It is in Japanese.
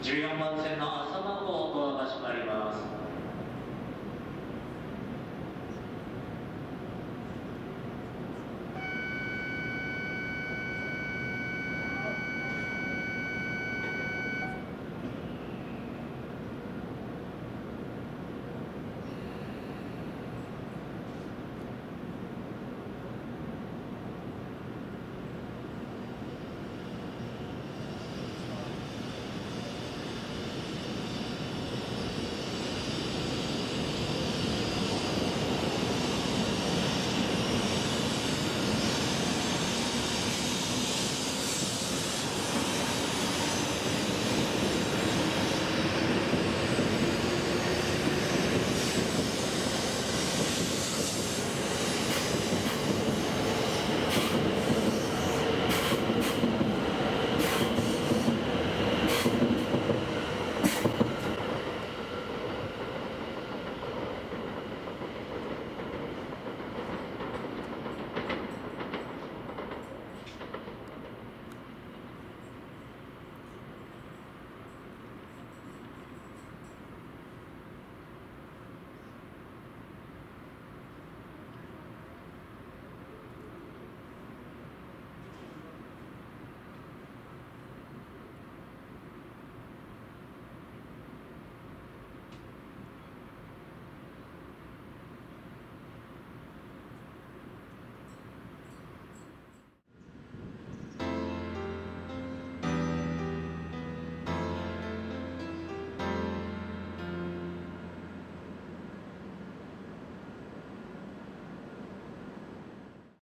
14番線の浅間港ドアが閉まります。